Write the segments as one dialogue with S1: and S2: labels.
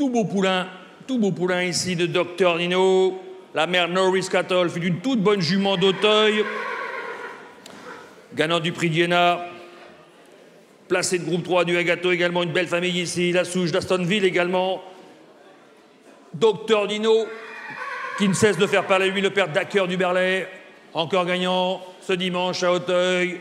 S1: tout beau poulain, tout beau poulain ici de Docteur Nino. La mère Norris Cattle fut une toute bonne jument d'Auteuil. Gagnant du prix d'Iéna. Placé de groupe 3 du Agato également, une belle famille ici. La souche d'Astonville également. Docteur Nino, qui ne cesse de faire parler lui le père Dacker du Berlay. Encore gagnant ce dimanche à Auteuil.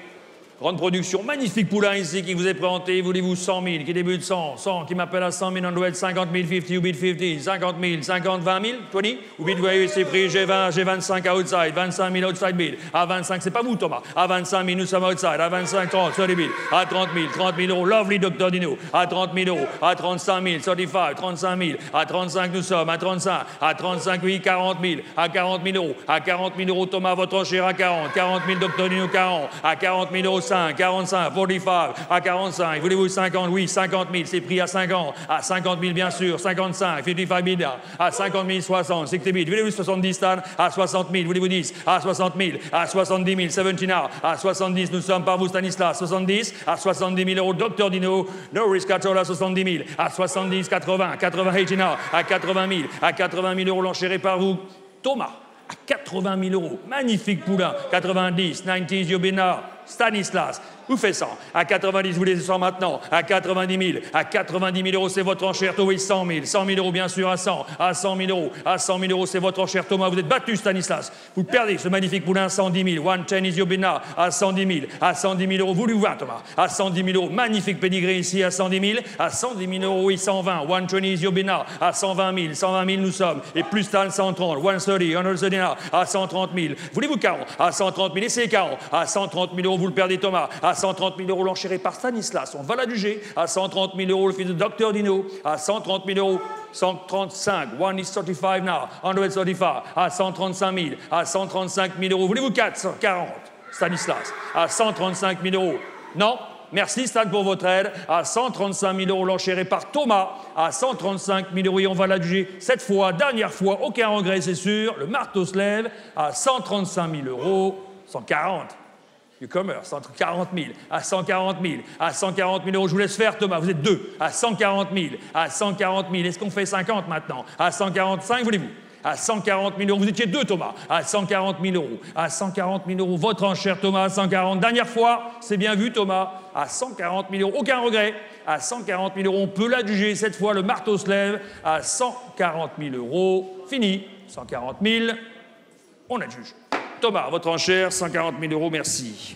S1: Grande production, magnifique poulain ici qui vous est présenté. Voulez-vous 100 000 Qui débute 100 100 Qui m'appelle à 100 000 On doit être 50 000, 50, you bid 50, 50 000, 50, 20 000, 20 Ou bid, voyez, c'est pris, j'ai 20, j'ai 25 à outside, 25 000 outside bid. À 25, c'est pas vous Thomas. À 25 000, nous sommes outside. À 25, 30, 30 000. À 30 000, 30 000 euros, lovely Dr Dino. À 30 000 euros. À 35 000, 35, 35 000. À 35, nous sommes. À 35, à 35, oui, 40 000. À 40 000 euros. À 40 000 euros, Thomas, votre enchère à 40. 40 000, Dr Dino, 40. À 40 000 euros, 5, 45. 45, à 45, voulez-vous 50 Oui, 50 000, c'est pris à 50, à 50 000 bien sûr, 55, 55 000, à 50 000, 60, 60 000, voulez-vous 70 Stan À 60 000, voulez-vous 10 À 60 000, à 70 000, 70 à 70, nous sommes par vous Stanislas, 70, à 70 000 euros, Docteur Dino, Norris Cattle à 70 000, à 70, 80, 80 Heitina, à 80 000, à 80 000 euros l'enchéré par vous, Thomas, à 80 000 euros, magnifique poulain, 90, 90 Yobina, Stanislas, vous faites 100. À 90, vous les 100 maintenant. À 90 000. À 90 000 euros, c'est votre enchère. Oui, 100 000. 100 000 euros, bien sûr, à 100. À 100 000 euros. À 100 000 euros, c'est votre enchère. Thomas, vous êtes battu, Stanislas. Vous perdez ce magnifique poulain à 110 000. One ten is your. À 110 000. À 110 000 euros. Vous lui voir, Thomas. À 110 000 euros. Magnifique pédigré ici à 110 000. À 110 000 euros, oui, 120. One twenty is your. À 120 000. 120 000, nous sommes. Et plus Stan, 130. One thirty. À 130 000. Voulez-vous 40 À 130 000. Essayez 40. À 130 000 euros, vous le perdez, Thomas. À 130 000 euros, enchéré par Stanislas. On va la juger à 130 000 euros, le fils de Dr Dino, à 130 000 euros, 135, one is 35 now, 135, à 135 000, à 135 000 euros. Voulez-vous 440 Stanislas, à 135 000 euros. Non? Merci Stan pour votre aide. À 135 000 euros l'enchéré par Thomas. À 135 000 euros et on va la juger cette fois, dernière fois, aucun regret c'est sûr. Le marteau se lève à 135 000 euros. 140 du commerce, entre 40 000 à 140 000, à 140 000 euros. Je vous laisse faire, Thomas, vous êtes deux, à 140 000, à 140 000. Est-ce qu'on fait 50 maintenant À 145, voulez-vous à 140 000 euros. Vous étiez deux, Thomas, à 140 000 euros. À 140 000 euros, votre enchère, Thomas, à 140. Dernière fois, c'est bien vu, Thomas, à 140 000 euros. Aucun regret. À 140 000 euros, on peut la juger. Cette fois, le marteau se lève à 140 000 euros. Fini. 140 000. On adjuge. Thomas, votre enchère, 140 000 euros, merci.